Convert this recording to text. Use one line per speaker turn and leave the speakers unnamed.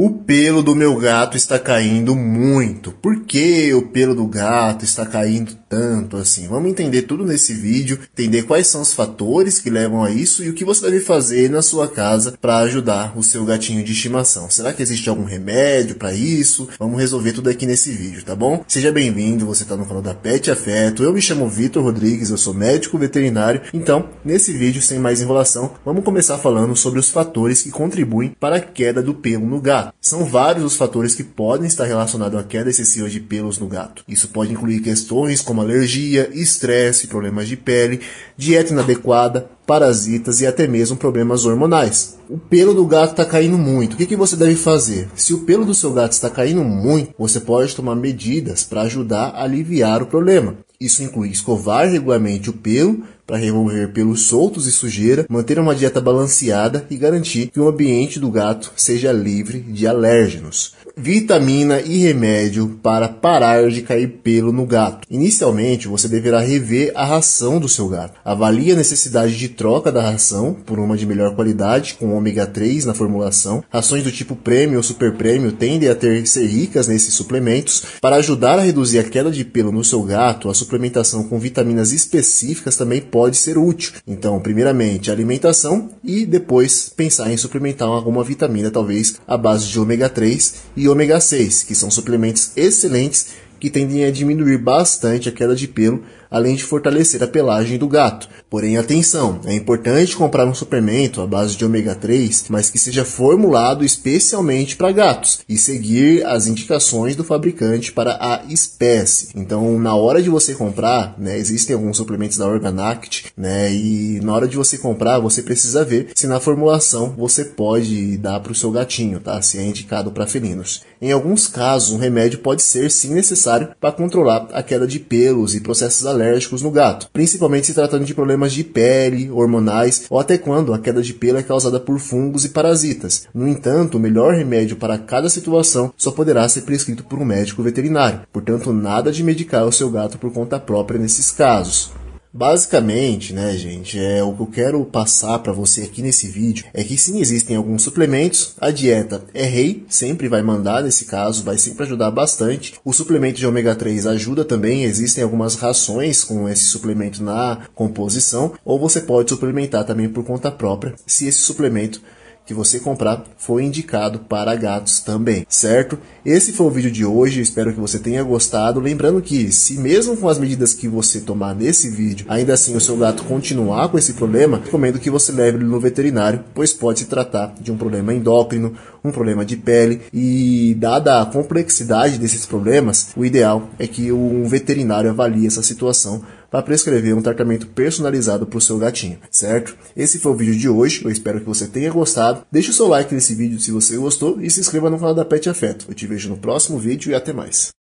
O pelo do meu gato está caindo muito. Por que o pelo do gato está caindo tanto assim? Vamos entender tudo nesse vídeo, entender quais são os fatores que levam a isso e o que você deve fazer na sua casa para ajudar o seu gatinho de estimação. Será que existe algum remédio para isso? Vamos resolver tudo aqui nesse vídeo, tá bom? Seja bem-vindo, você está no canal da Pet Afeto. Eu me chamo Vitor Rodrigues, eu sou médico veterinário. Então, nesse vídeo, sem mais enrolação, vamos começar falando sobre os fatores que contribuem para a queda do pelo no gato. São vários os fatores que podem estar relacionados à queda excessiva de pelos no gato. Isso pode incluir questões como alergia, estresse, problemas de pele, dieta inadequada, parasitas e até mesmo problemas hormonais. O pelo do gato está caindo muito. O que, que você deve fazer? Se o pelo do seu gato está caindo muito, você pode tomar medidas para ajudar a aliviar o problema. Isso inclui escovar regularmente o pelo para remover pelos soltos e sujeira, manter uma dieta balanceada e garantir que o ambiente do gato seja livre de alérgenos. Vitamina e remédio para parar de cair pelo no gato. Inicialmente, você deverá rever a ração do seu gato. Avalie a necessidade de troca da ração por uma de melhor qualidade, com ômega 3 na formulação. Rações do tipo prêmio ou super prêmio tendem a ter ser ricas nesses suplementos. Para ajudar a reduzir a queda de pelo no seu gato, a suplementação com vitaminas específicas também pode ser útil. Então, primeiramente, alimentação e depois pensar em suplementar alguma vitamina, talvez à base de ômega 3 e ômega 6, que são suplementos excelentes que tendem a diminuir bastante a queda de pelo além de fortalecer a pelagem do gato. Porém, atenção, é importante comprar um suplemento à base de ômega 3, mas que seja formulado especialmente para gatos e seguir as indicações do fabricante para a espécie. Então, na hora de você comprar, né, existem alguns suplementos da Organact, né, e na hora de você comprar, você precisa ver se na formulação você pode dar para o seu gatinho, tá? Se é indicado para felinos. Em alguns casos, um remédio pode ser sim necessário para controlar a queda de pelos e processos alérgicos no gato, principalmente se tratando de problemas de pele, hormonais ou até quando a queda de pelo é causada por fungos e parasitas. No entanto, o melhor remédio para cada situação só poderá ser prescrito por um médico veterinário, portanto, nada de medicar o seu gato por conta própria nesses casos. Basicamente, né, gente, é o que eu quero passar para você aqui nesse vídeo é que sim existem alguns suplementos, a dieta é rei, sempre vai mandar nesse caso, vai sempre ajudar bastante. O suplemento de ômega 3 ajuda também, existem algumas rações com esse suplemento na composição, ou você pode suplementar também por conta própria, se esse suplemento que você comprar foi indicado para gatos também, certo? Esse foi o vídeo de hoje, espero que você tenha gostado. Lembrando que, se mesmo com as medidas que você tomar nesse vídeo, ainda assim o seu gato continuar com esse problema, recomendo que você leve ele no veterinário, pois pode se tratar de um problema endócrino, um problema de pele e, dada a complexidade desses problemas, o ideal é que um veterinário avalie essa situação para prescrever um tratamento personalizado para o seu gatinho, certo? Esse foi o vídeo de hoje, eu espero que você tenha gostado. Deixe o seu like nesse vídeo se você gostou e se inscreva no canal da Pet Afeto. Eu te vejo no próximo vídeo e até mais.